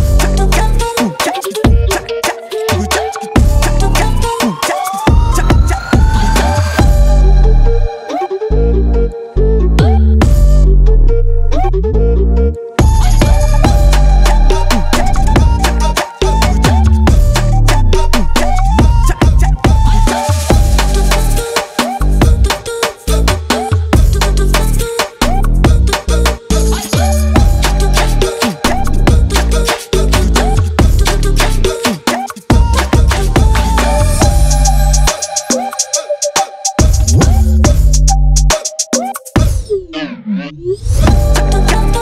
Ooh, don't, don't.